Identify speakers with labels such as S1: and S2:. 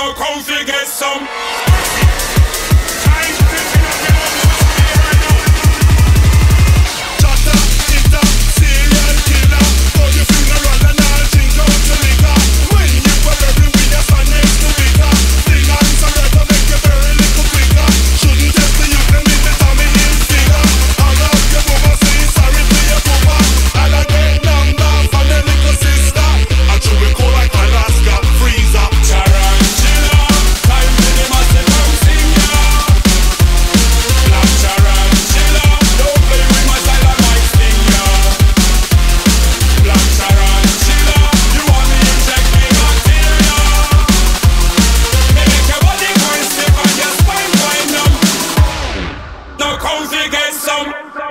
S1: no coffee, get some. get some.